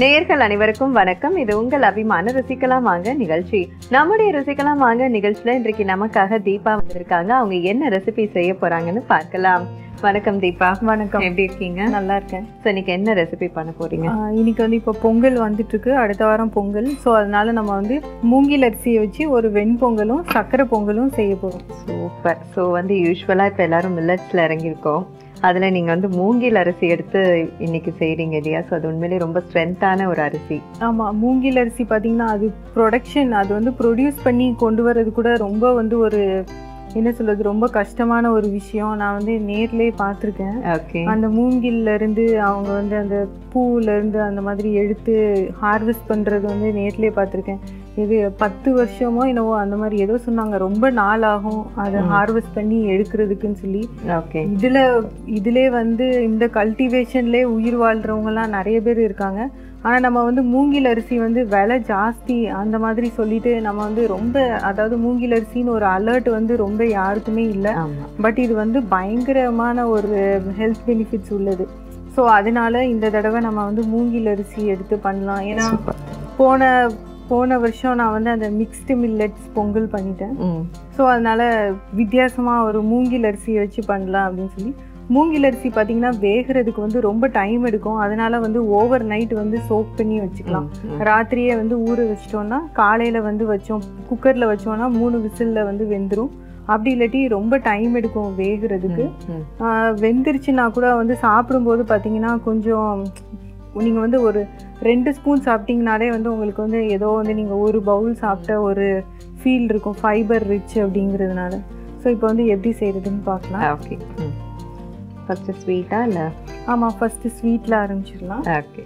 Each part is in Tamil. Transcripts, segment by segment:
நேயர்கள் அனைவருக்கும் வணக்கம். இது உங்கள் அபிமான ருசிக்கலாம் வாங்க நிகழ்ச்சி. நம்முடைய ருசிக்கலாம் வாங்க நிகழ்ச்சியில இன்றைக்கு நமக்காக தீபா வந்திருக்காங்க. அவங்க என்ன ரெசிபி செய்ய போறாங்கன்னு பார்க்கலாம். வணக்கம் தீபா. வணக்கம். எப்படி இருக்கீங்க? நல்லா இருக்கேன். ஸோ இன்னைக்கு என்ன ரெசிபி பண்ண போறீங்க? இன்னைக்கு வந்து இப்போ பொங்கல் வந்துட்டு இருக்கு அடுத்த வாரம் பொங்கல். ஸோ அதனால நம்ம வந்து மூங்கில் அரிசியை வச்சு ஒரு வெண்பொங்கலும் சக்கரை பொங்கலும் செய்ய போகிறோம் சூப்பர் ஸோ வந்து யூஸ்வலாக இப்போ எல்லாரும் மில்லட்ஸில் இறங்கியிருக்கோம். அதில் நீங்கள் வந்து மூங்கில் அரிசி எடுத்து இன்னைக்கு செய்கிறீங்க இல்லையா? ஸோ அது உண்மையிலேயே ரொம்ப ஸ்ட்ரென்த்தான ஒரு அரிசி. ஆமாம் மூங்கில் அரிசி பார்த்தீங்கன்னா அது ப்ரொடக்ஷன் அது வந்து ப்ரொடியூஸ் பண்ணி கொண்டு வர்றது கூட ரொம்ப வந்து ஒரு என்ன சொல்றது ரொம்ப கஷ்டமான ஒரு விஷயம். நான் வந்து நேர்லயே பார்த்துருக்கேன் ஓகே அந்த மூங்கில்ல இருந்து அவங்க வந்து அந்த பூவுல இருந்து அந்த மாதிரி எடுத்து ஹார்வெஸ்ட் பண்றது வந்து நேர்லயே பார்த்துருக்கேன் இது பத்து வருஷமோ என்னவோ அந்த மாதிரி ஏதோ சொன்னாங்க. ரொம்ப நாள் ஆகும் அதை. ஹார்வெஸ்ட் பண்ணி எடுக்கிறதுக்குன்னு சொல்லி. ஓகே. இதுல இதுலே வந்து இந்த கல்டிவேஷன்லேயே உயிர் வாழ்றவங்கலாம் நிறைய பேர் இருக்காங்க. ஆனா நம்ம வந்து மூங்கில் அரிசி வந்து விலை ஜாஸ்தி அந்த மாதிரி சொல்லிட்டு நம்ம வந்து ரொம்ப அதாவது மூங்கில் அரிசின்னு ஒரு அலர்ட் வந்து ரொம்ப யாருக்குமே இல்லை. பட் இது வந்து பயங்கரமான ஒரு ஹெல்த் பெனிஃபிட்ஸ் உள்ளது. ஸோ அதனால இந்த தடவை நம்ம வந்து மூங்கில் அரிசி எடுத்து பண்ணலாம். ஏன்னா போன போன வருஷம் நான் வந்து அந்த மிக்ஸ்டு மில்லட்ஸ் பொங்கல் பண்ணிட்டேன். ஸோ அதனால வித்தியாசமாக ஒரு மூங்கில் அரிசியை வச்சு பண்ணலாம் அப்படின்னு சொல்லி. மூங்கில் அரிசி பார்த்தீங்கன்னா வேகிறதுக்கு வந்து ரொம்ப டைம் எடுக்கும். அதனால வந்து ஓவர் நைட் வந்து சோக் பண்ணி வச்சுக்கலாம். ராத்திரியே வந்து ஊற வச்சிட்டோம்னா காலையில் வந்து வச்சோம் குக்கரில் வச்சோம்னா மூணு விசிலில் வந்து வெந்துடும் அப்படி இல்லாட்டி ரொம்ப டைம் எடுக்கும் வேகிறதுக்கு. வெந்துருச்சுன்னா கூட வந்து சாப்பிடும்போது பார்த்தீங்கன்னா கொஞ்சம் நீங்கள் வந்து ஒரு ரெண்டு ஸ்பூன் சாப்பிட்டீங்கனாலே வந்து உங்களுக்கு வந்து ஏதோ வந்து நீங்கள் ஒரு பவுல் சாப்பிட்ட ஒரு ஃபீல் இருக்கும் ஃபைபர் ரிச் அப்படிங்கிறதுனால. ஸோ இப்போ வந்து எப்படி செய்கிறதுன்னு பார்க்கலாம். ஓகே ஃபஸ்ட்டு ஸ்வீட்டா இல்லை? ஆமாம் ஃபஸ்ட்டு ஸ்வீட்டில் ஆரம்பிச்சிடலாம். ஓகே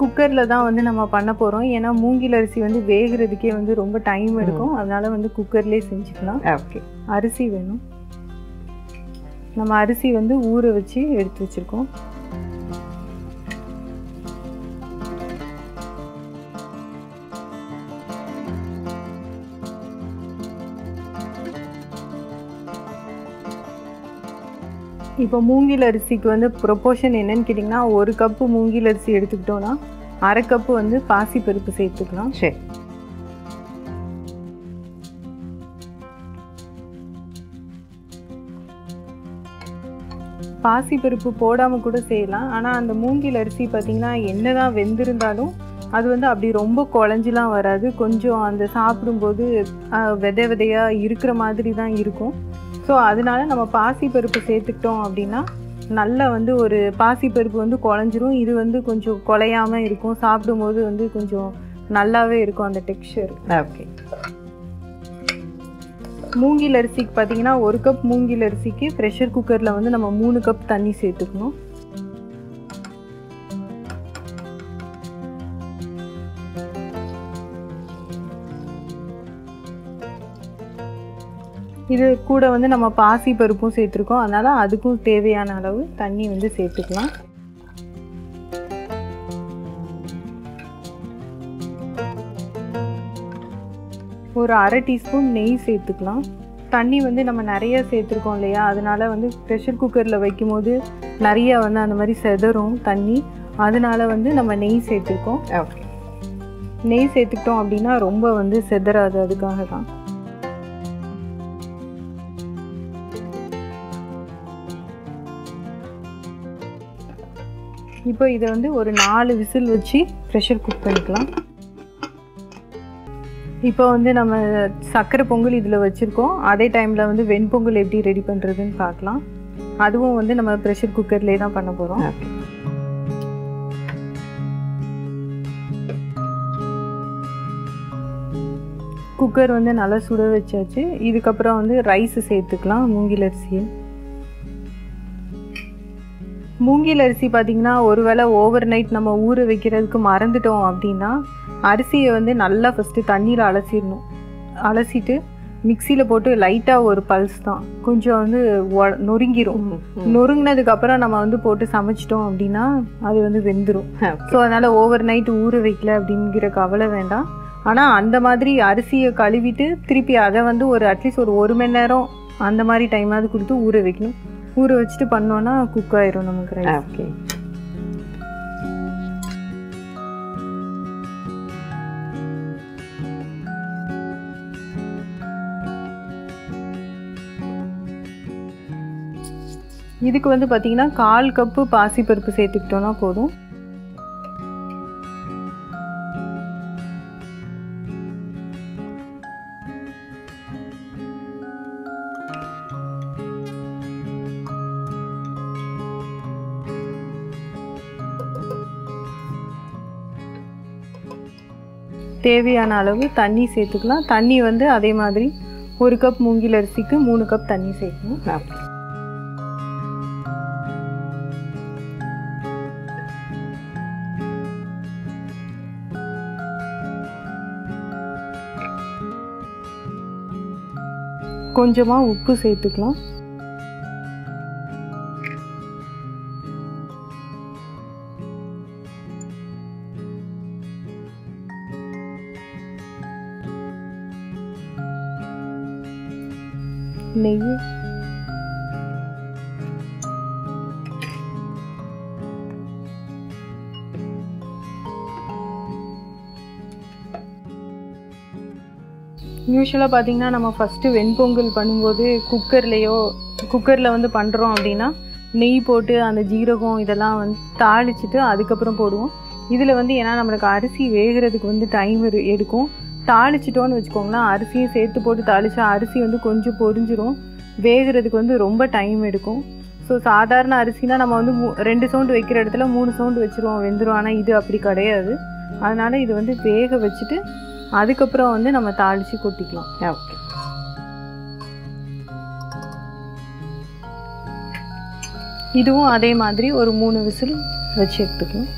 குக்கரில் தான் வந்து நம்ம பண்ண போகிறோம் ஏன்னா மூங்கில் அரிசி வந்து வேகிறதுக்கே வந்து ரொம்ப டைம் எடுக்கும். அதனால வந்து குக்கர்லேயே செஞ்சுக்கலாம். ஓகே அரிசி வேணும். நம்ம அரிசி வந்து ஊற வச்சு எடுத்து வச்சிருக்கோம். இப்போ மூங்கில் அரிசிக்கு வந்து ப்ரொப்போர்ஷன் என்னன்னு கேட்டிங்கன்னா ஒரு கப்பு மூங்கில் அரிசி எடுத்துக்கிட்டோன்னா அரை கப்பு வந்து பாசி பருப்பு சேர்த்துக்கலாம். சரி. பாசிப்பருப்பு போடாமல் கூட செய்யலாம். ஆனால் அந்த மூங்கில் அரிசி பார்த்தீங்கன்னா என்னதான் வெந்திருந்தாலும் அது வந்து அப்படி ரொம்ப குழஞ்சிலாம் வராது. கொஞ்சம் அந்த சாப்பிடும்போது விதை விதையாக இருக்கிற மாதிரி தான் இருக்கும். ஸோ அதனால நம்ம பாசிப்பருப்பு சேர்த்துக்கிட்டோம் அப்படின்னா நல்லா வந்து ஒரு பாசிப்பருப்பு வந்து குழஞ்சிரும். இது வந்து கொஞ்சம் குலையாமல் இருக்கும். சாப்பிடும்போது வந்து கொஞ்சம் நல்லாவே இருக்கும் அந்த டெக்ஸ்சர் ஓகே மூங்கில் அரிசிக்கு பார்த்தீங்கன்னா ஒரு கப் மூங்கில் அரிசிக்கு ப்ரெஷர் குக்கரில் வந்து நம்ம மூணு கப் தண்ணி சேர்த்துக்கணும். இது கூட வந்து நம்ம பாசி பருப்பும் சேர்த்துருக்கோம். அதனால அதுக்கும் தேவையான அளவு தண்ணி வந்து சேர்த்துக்கலாம். ஒரு அரை டீஸ்பூன் நெய் சேர்த்துக்கலாம். தண்ணி வந்து நம்ம நிறைய சேர்த்துருக்கோம் இல்லையா? அதனால வந்து ப்ரெஷர் குக்கரில் வைக்கும்போது நிறைய வந்து அந்த மாதிரி செதறும் தண்ணி. அதனால வந்து நம்ம நெய் சேர்த்துருக்கோம். ஓகே நெய் சேர்த்துக்கிட்டோம் அப்படின்னா ரொம்ப வந்து செதறாது அதுக்காக தான். இப்போ இதை வந்து ஒரு நாலு விசில் வச்சு ப்ரெஷர் குக் பண்ணிக்கலாம். இப்போ வந்து நம்ம சர்க்கரை பொங்கல் இதில் வச்சுருக்கோம். அதே டைமில் வந்து வெண்பொங்கல் எப்படி ரெடி பண்ணுறதுன்னு பார்க்கலாம். அதுவும் வந்து நம்ம ப்ரெஷர் குக்கர்லேயே தான் பண்ண போகிறோம் குக்கர் வந்து நல்லா சுட வச்சாச்சு. இதுக்கப்புறம் வந்து ரைஸ் சேர்த்துக்கலாம் மூங்கில் அரிசியை. மூங்கில் அரிசி பார்த்தீங்கன்னா ஒருவேளை ஓவர் நைட் நம்ம ஊற வைக்கிறதுக்கு மறந்துட்டோம் அப்படின்னா அரிசியை வந்து நல்லா ஃபஸ்ட்டு தண்ணியில் அலசிடணும். அலசிட்டு மிக்சியில் போட்டு லைட்டாக ஒரு பல்ஸ் தான். கொஞ்சம் வந்து நொறுங்கிரும். ம், ம். நொறுங்கினதுக்கு அப்புறம் நம்ம வந்து போட்டு சமைச்சிட்டோம் அப்படின்னா அது வந்து வெந்துடும். ஸோ அதனால் ஓவர் நைட் ஊற வைக்கல அப்படிங்கிற கவலை வேண்டாம். ஆனால் அந்த மாதிரி அரிசியை கழுவிட்டு திருப்பி அதை வந்து ஒரு அட்லீஸ்ட் ஒரு ஒரு மணி நேரம் அந்த மாதிரி டைமாவது கொடுத்து ஊற வைக்கணும். ஊற வச்சுட்டு பண்ணோன்னா குக் ஆயிரும் நமக்கு ஓகே இதுக்கு வந்து பார்த்தீங்கன்னா கால் கப்பு பாசிப்பருப்பு சேர்த்துக்கிட்டோன்னா போதும். தேவையான அளவு தண்ணி சேர்த்துக்கலாம். தண்ணி வந்து அதே மாதிரி ஒரு கப் மூங்கில் அரிசிக்கு மூணு கப் தண்ணி சேர்க்கணும். ஓகே கொஞ்சமாக உப்பு சேர்த்துக்கலாம். நெய் யூஸ்வலாக பார்த்தீங்கன்னா நம்ம ஃபஸ்ட்டு வெண்பொங்கல் பண்ணும்போது குக்கர்லேயோ குக்கரில் வந்து பண்ணுறோம் அப்படின்னா நெய் போட்டு அந்த ஜீரகம் இதெல்லாம் வந்து தாளிச்சிட்டு அதுக்கப்புறம் போடுவோம். இதில் வந்து ஏன்னா நம்மளுக்கு அரிசி வேகிறதுக்கு வந்து டைம் எடுக்கும். தாளிச்சிட்டோன்னு வச்சுக்கோங்களேன் அரிசியும் சேர்த்து போட்டு தாளிச்சா அரிசி வந்து கொஞ்சம் பொரிஞ்சிரும். வேகிறதுக்கு வந்து ரொம்ப டைம் எடுக்கும். ஸோ சாதாரண அரிசினா நம்ம வந்து மூ- ரெண்டு சவுண்டு வைக்கிற இடத்துல மூணு சவுண்டு வச்சுருவோம் வெந்துடும் ஆனால் இது அப்படி கிடையாது. அதனால் இது வந்து வேக வச்சுட்டு அதுக்கப்புறம் வந்து நம்ம தாளித்து கொட்டிக்கலாம். ஓகே இதுவும் அதே மாதிரி ஒரு மூணு விசில் வச்சு எடுத்துக்கலாம்.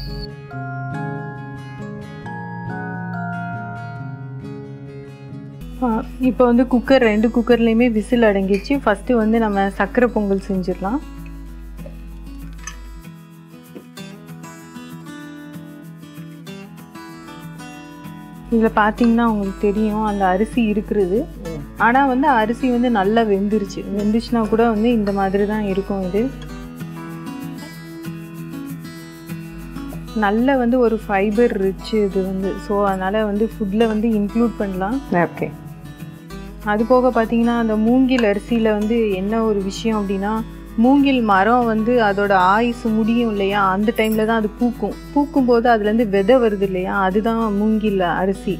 இப்போ வந்து குக்கர் ரெண்டு குக்கர்லேயுமே விசில் அடங்கிச்சு ஃபஸ்ட்டு வந்து நம்ம சர்க்கரை பொங்கல் செஞ்சிடலாம். இதில் பார்த்தீங்கன்னா உங்களுக்கு தெரியும் அந்த அரிசி இருக்கிறது. ஆனால் வந்து அரிசி வந்து நல்லா வெந்துருச்சு. வெந்துச்சுன்னா கூட வந்து இந்த மாதிரி தான் இருக்கும் இது. நல்ல வந்து ஒரு ஃபைபர் ரிச் இது வந்து. ஸோ அதனால் வந்து ஃபுட்டில் வந்து இன்க்ளூட் பண்ணலாம். ஓகே அது போக பார்த்தீங்கன்னா அந்த மூங்கில் அரிசியில் வந்து என்ன ஒரு விஷயம் அப்படின்னா மூங்கில் மரம் வந்து அதோட ஆயுசு முடியும் இல்லையா? அந்த டைமில் தான் அது பூக்கும். பூக்கும் போது அதுலேருந்து விதை வருது இல்லையா? அதுதான் மூங்கில் அரிசி.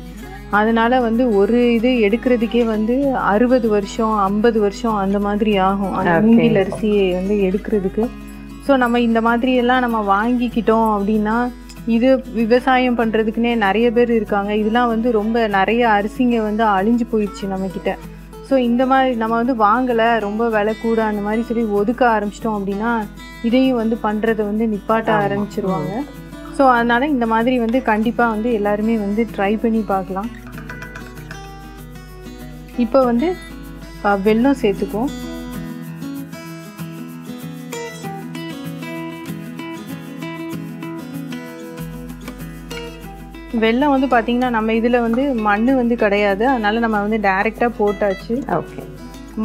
அதனால வந்து ஒரு இது எடுக்கிறதுக்கே வந்து அறுபது வருஷம் ஐம்பது வருஷம் அந்த மாதிரி ஆகும். அந்த. மூங்கில் அரிசியை வந்து எடுக்கிறதுக்கு. ஸோ நம்ம இந்த மாதிரி எல்லாம் நம்ம வாங்கிக்கிட்டோம் அப்படின்னா இது விவசாயம் பண்ணுறதுக்குன்னே நிறைய பேர் இருக்காங்க. இதெல்லாம் வந்து ரொம்ப நிறைய அரிசிங்க வந்து அழிஞ்சு போயிடுச்சு நம்மக்கிட்ட ஸோ இந்த மாதிரி நம்ம வந்து வாங்கலை ரொம்ப விலை கூட அந்த மாதிரி சொல்லி ஒதுக்க ஆரம்பிச்சிட்டோம் அப்படின்னா இதையும் வந்து பண்ணுறதை வந்து நிப்பாட்ட. ஆரம்பிச்சிருவாங்க. ஸோ அதனால் இந்த மாதிரி வந்து கண்டிப்பாக வந்து எல்லாருமே வந்து ட்ரை பண்ணி பார்க்கலாம். இப்போ வந்து வெல்லம் சேர்த்துக்குவோம். வெல்லம் வந்து பார்த்திங்கன்னா நம்ம இதில் வந்து மண் வந்து கிடையாது. அதனால நம்ம வந்து டைரெக்டாக போட்டாச்சு. ஓகே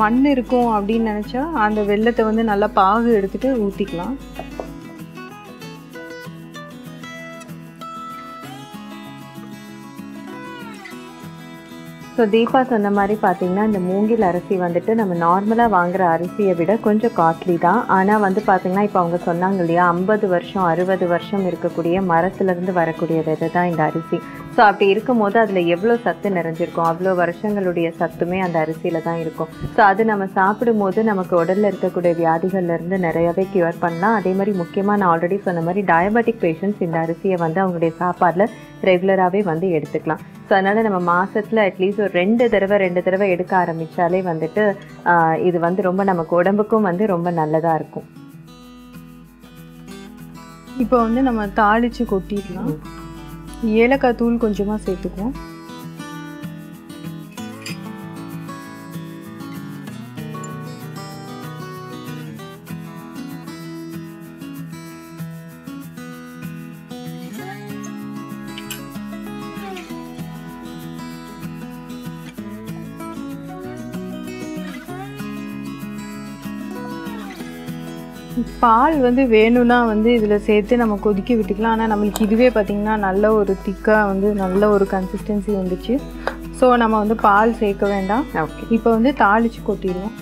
மண் இருக்கும் அப்படின்னு நினச்சா அந்த வெல்லத்தை வந்து நல்லா பாகு எடுத்துட்டு ஊற்றிக்கலாம் ஸோ தீபா சொன்ன மாதிரி பார்த்தீங்கன்னா இந்த மூங்கில் அரிசி வந்துட்டு நம்ம நார்மலாக வாங்குற அரிசியை விட கொஞ்சம் காஸ்ட்லி தான். ஆனால் வந்து பார்த்தீங்கன்னா இப்போ அவங்க சொன்னாங்க இல்லையா ஐம்பது வருஷம் அறுபது வருஷம் இருக்கக்கூடிய மரத்துலேருந்து வரக்கூடிய விதை தான் இந்த அரிசி. ஸோ அப்படி இருக்கும்போது அதில் எவ்வளோ சத்து நிறைஞ்சிருக்கும்? அவ்வளோ வருஷங்களுடைய சத்துமே அந்த அரிசியில் தான் இருக்கும். ஸோ அது நம்ம சாப்பிடும்போது நமக்கு உடலில் இருக்கக்கூடிய வியாதிகள்ல இருந்து நிறையவே க்யூர் பண்ணலாம். அதே மாதிரி முக்கியமாக நான் ஆல்ரெடி சொன்ன மாதிரி டயபெட்டிக் பேஷண்ட்ஸ் இந்த அரிசியை வந்து அவங்களுடைய சாப்பாடில் ரெகுலராகவே வந்து எடுத்துக்கலாம். ஸோ அதனால் நம்ம மாசத்துல அட்லீஸ்ட் ஒரு ரெண்டு தடவை ரெண்டு தடவை எடுக்க ஆரம்பிச்சாலே வந்துட்டு இது வந்து ரொம்ப நமக்கு உடம்புக்கும் வந்து ரொம்ப நல்லதாக இருக்கும். இப்போ வந்து நம்ம தாளித்து கொட்டிடலாம். ஏலக்காய் தூள் கொஞ்சமாக சேர்த்துக்குவோம். பால் வந்து வேணும்னா வந்து இதில் சேர்த்து நம்ம கொதிக்க விட்டுக்கலாம். ஆனால் நம்மளுக்கு இதுவே பார்த்திங்கன்னா நல்ல ஒரு திக்காக வந்து நல்ல ஒரு கன்சிஸ்டன்சி வந்துச்சு. ஸோ நம்ம வந்து பால் சேர்க்க வேண்டாம். ஓகே இப்போ வந்து தாளித்து கொட்டிடுவோம்.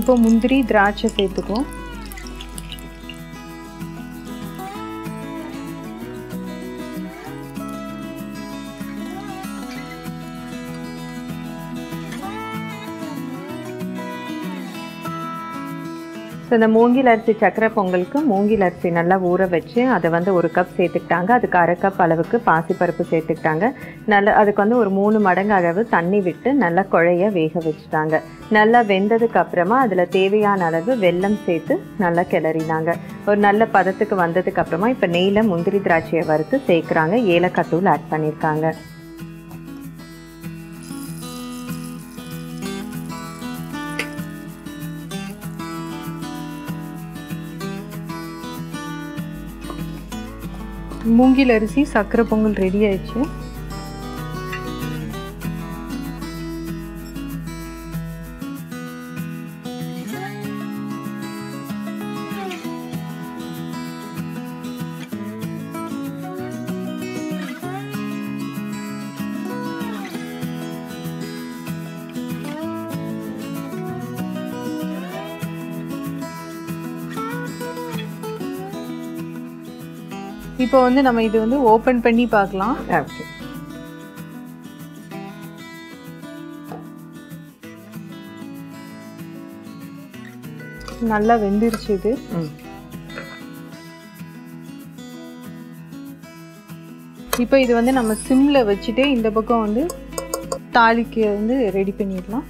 இப்போ முந்திரி திராட்சை சேர்த்துக்குவோம் ஸோ இந்த மூங்கில் அரிசி சக்கரை பொங்கலுக்கு மூங்கில் அரிசி நல்லா ஊற வச்சு அதை வந்து ஒரு கப் சேர்த்துக்கிட்டாங்க. அதுக்கு அரை கப் அளவுக்கு பாசிப்பருப்பு சேர்த்துக்கிட்டாங்க. நல்லா அதுக்கு வந்து ஒரு மூணு மடங்கு அளவு தண்ணி விட்டு நல்லா குழைய வேக வச்சுட்டாங்க. நல்லா வெந்ததுக்கு அப்புறமா அதில் தேவையான அளவு வெல்லம் சேர்த்து நல்லா கிளறினாங்க. ஒரு நல்ல பதத்துக்கு வந்ததுக்கு அப்புறமா இப்போ நெய்யில் முந்திரி திராட்சையை வறுத்து சேர்க்குறாங்க. ஏலக்காய் தூள் ஆட் பண்ணியிருக்காங்க மூங்கில் அரிசி சக்கரை பொங்கல் ரெடி ஆயிடுச்சு. இப்போ வந்து நம்ம இது வந்து ஓப்பன் பண்ணி பார்க்கலாம். ஓகே நல்லா வெந்துருச்சு இது. இப்போ இது வந்து நம்ம சிம்ல வச்சுட்டு இந்த பக்கம் வந்து தாளிக்க வந்து ரெடி பண்ணிடலாம்.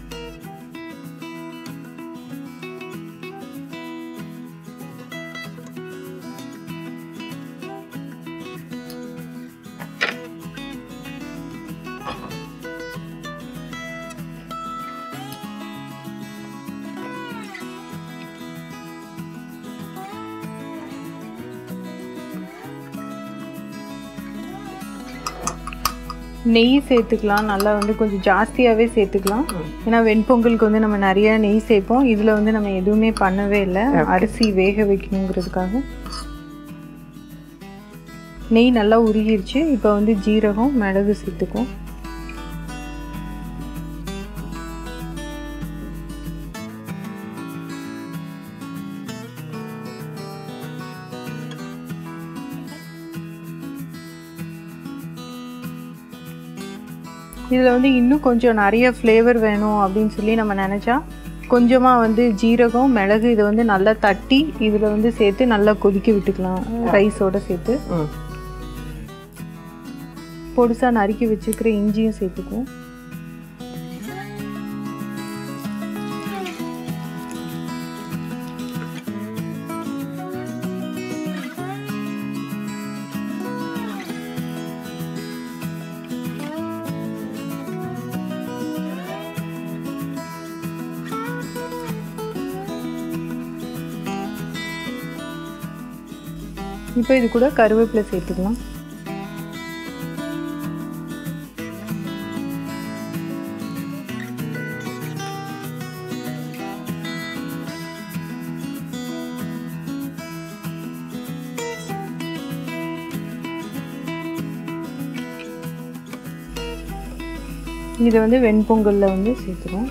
நெய் சேர்த்துக்கலாம். நல்லா வந்து கொஞ்சம் ஜாஸ்தியாகவே சேர்த்துக்கலாம். ஏன்னா வெண்பொங்கலுக்கு வந்து நம்ம நிறைய நெய் சேர்ப்போம். இதில் வந்து நம்ம எதுவுமே பண்ணவே இல்லை. அரிசி வேக வைக்கணுங்கிறதுக்காக. நெய் நல்லா உருகிருச்சு. இப்போ வந்து ஜீரகம் மிளகு சேர்த்துக்கும் இதில் வந்து இன்னும் கொஞ்சம் நிறைய ஃப்ளேவர் வேணும் அப்படின்னு சொல்லி நம்ம நினச்சா கொஞ்சமாக வந்து ஜீரகம் மிளகு இதை வந்து நல்லா தட்டி இதில் வந்து சேர்த்து நல்லா கொதிக்க விட்டுக்கலாம். ரைஸோட சேர்த்து. பொடிசாக நறுக்கி வச்சுருக்கிற இஞ்சியும் சேர்த்துக்குவோம். இப்போ இது கூட கருவேப்பிலை சேர்த்துக்கலாம். இதை வந்து வெண்பொங்கலில் வந்து சேர்த்துருவோம்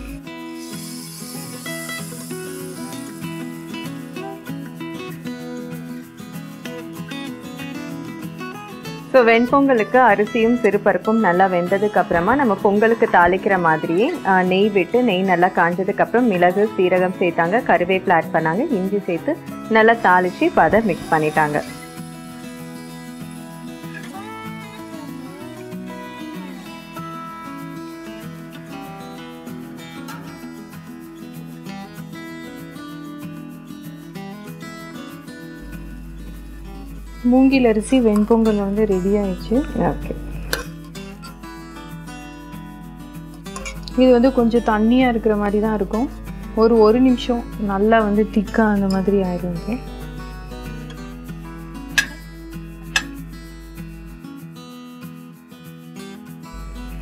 ஸோ வெண்பொங்கலுக்கு அரிசியும் சிறுபருப்பும் நல்லா வெந்ததுக்கு அப்புறமா நம்ம பொங்கலுக்கு தாளிக்கிற மாதிரியே நெய் விட்டு நெய் நல்லா காஞ்சதுக்கு அப்புறம் மிளகு சீரகம் சேர்த்தாங்க கருவேப்பிலை ஆட் பண்ணாங்க இஞ்சி சேர்த்து நல்லா தாளிச்சு இப்போ அதை மிக்ஸ் பண்ணிட்டாங்க. மூங்கில் அரிசி வெண்பொங்கல் வந்து ரெடி ஆயிடுச்சு. ஓகே இது வந்து கொஞ்சம் தண்ணியாக இருக்கிற மாதிரி தான் இருக்கும். ஒரு ஒரு நிமிஷம் நல்லா வந்து திக்காக அந்த மாதிரி ஆயிடும்.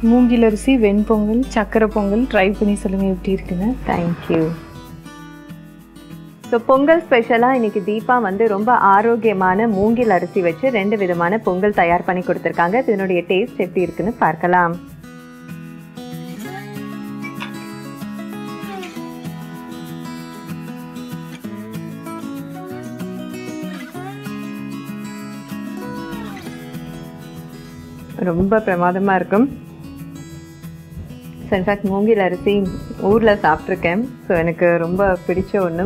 மூங்கில் அரிசி வெண்பொங்கல் சக்கரை பொங்கல் ட்ரை பண்ணி சொல்லுங்கள் எப்படி இருக்குன்னு. தேங்க்யூ ஸோ பொங்கல் ஸ்பெஷலாக இன்னைக்கு தீபா வந்து ரொம்ப ஆரோக்கியமான மூங்கில் அரிசி வச்சு ரெண்டு விதமான பொங்கல் தயார் பண்ணி கொடுத்துருக்காங்க. இதனுடைய டேஸ்ட் எப்படி இருக்குன்னு பார்க்கலாம். ரொம்ப பிரமாதமாக இருக்கும். ஸோ இன்ஃபேக்ட் மூங்கில் அரிசி ஊரில் சாப்பிட்ருக்கேன் ஸோ எனக்கு ரொம்ப பிடிச்ச ஒன்று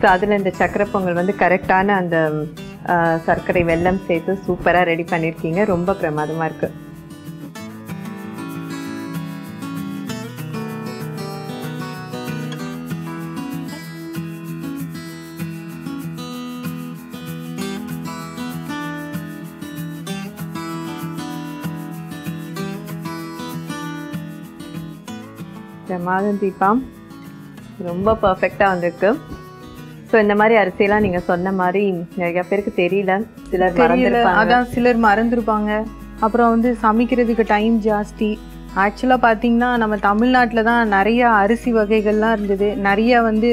ஸோ அதில் இந்த சக்கரை பொங்கல் வந்து கரெக்டான அந்த சர்க்கரை வெல்லம் சேர்த்து சூப்பராக ரெடி பண்ணியிருக்கீங்க ரொம்ப பிரமாதமாக இருக்குது பிரமாதம் தீபா ரொம்ப பர்ஃபெக்டாக வந்திருக்கு. ஸோ இந்த மாதிரி அரிசியெல்லாம் நீங்கள் சொன்ன மாதிரி நிறைய பேருக்கு தெரியல. சிலர் தெரியல. அதான் சிலர் மறந்துருப்பாங்க. அப்புறம் வந்து சமைக்கிறதுக்கு டைம் ஜாஸ்தி. ஆக்சுவலாக பார்த்தீங்கன்னா நம்ம தமிழ்நாட்டில் தான் நிறைய அரிசி வகைகள்லாம் இருந்தது. நிறைய வந்து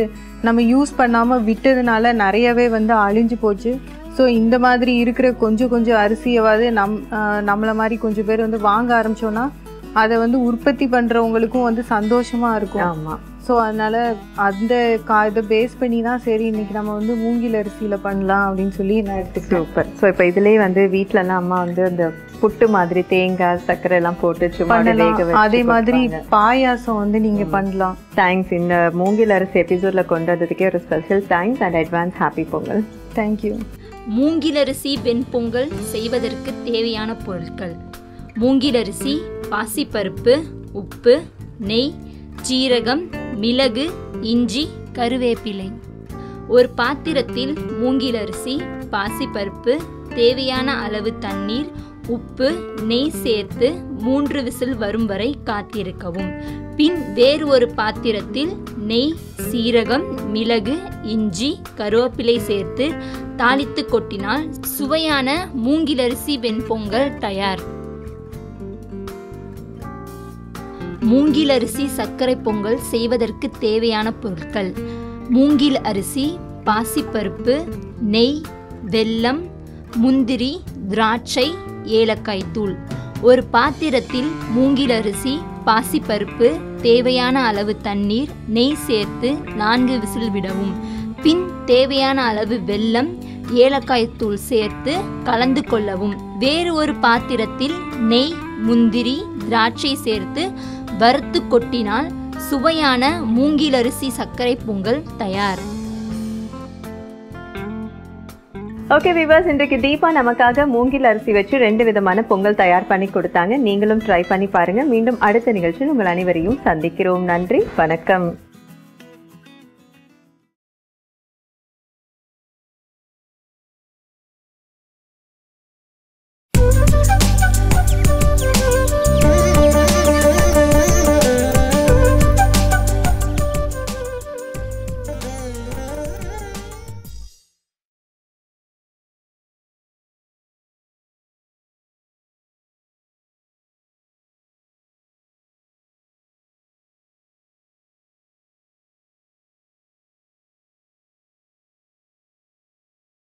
நம்ம யூஸ் பண்ணாமல் விட்டதுனால நிறையவே வந்து அழிஞ்சு போச்சு. ஸோ இந்த மாதிரி இருக்கிற கொஞ்சம் கொஞ்சம் அரிசியவாது நம் நம்மள மாதிரி கொஞ்சம் பேர் வந்து வாங்க ஆரம்பிச்சோன்னா அதை வந்து உற்பத்தி பண்ணுறவங்களுக்கும் வந்து சந்தோஷமாக இருக்கும். ஆமாம் ஸோ அதனால அந்த கா இதை பேஸ் பண்ணி தான் சரி இன்னைக்கு நம்ம வந்து மூங்கில் அரிசியில் பண்ணலாம் அப்படின்னு சொல்லி நான் எடுத்துக்கிட்டேன். சூப்பர் ஸோ இப்போ இதுலேயே வந்து வீட்டிலலாம் அம்மா வந்து அந்த புட்டு மாதிரி தேங்காய் சர்க்கரை எல்லாம் போட்டு சும்மா அதே மாதிரி பாயாசம் வந்து நீங்க பண்ணலாம். தேங்க்ஸ் இந்த மூங்கில் அரிசி எபிசோடில் கொண்டு வந்ததுக்கே ஒரு special thanks and advance happy Pongal. Thank you மூங்கிலரிசி வெண்பொங்கல் செய்வதற்கு தேவையான பொருட்கள். மூங்கிலரிசி பாசிப்பருப்பு உப்பு நெய் சீரகம் மிளகு இஞ்சி கருவேப்பிலை. ஒரு பாத்திரத்தில் மூங்கிலரிசி பாசிப்பருப்பு தேவையான அளவு தண்ணீர் உப்பு நெய் சேர்த்து மூன்று விசில் வரும் வரை காத்திருக்கவும். பின் வேறு ஒரு பாத்திரத்தில் நெய் சீரகம் மிளகு இஞ்சி கருவேப்பிலை சேர்த்து தாளித்து கொட்டினால் சுவையான மூங்கிலரிசி வெண்பொங்கல் தயார். மூங்கில் அரிசி சர்க்கரை பொங்கல் செய்வதற்கு தேவையான பொருட்கள். மூங்கில் அரிசி பாசிப்பருப்பு நெய் வெல்லம் முந்திரி திராட்சை ஏலக்காய் தூள். ஒரு பாத்திரத்தில் மூங்கில் அரிசி பாசிப்பருப்பு தேவையான அளவு தண்ணீர் நெய் சேர்த்து நான்கு விசில் விடவும். பின் தேவையான அளவு வெல்லம் ஏலக்காய் தூள் சேர்த்து கலந்து கொள்ளவும். வேறு ஒரு பாத்திரத்தில் நெய் முந்திரி திராட்சை சேர்த்து வறுத்து கொட்டினால் சுவையான மூங்கிலரிசி சர்க்கரை பொங்கல் தயார். ஓகே விவாஸ் இன்றைக்கு தீபா நமக்காக மூங்கில் அரிசி வச்சு ரெண்டு விதமான பொங்கல் தயார் பண்ணி கொடுத்தாங்க. நீங்களும் ட்ரை பண்ணி பாருங்க. மீண்டும் அடுத்த நிகழ்ச்சியில் உங்கள் அனைவரையும் சந்திக்கிறோம். நன்றி வணக்கம்.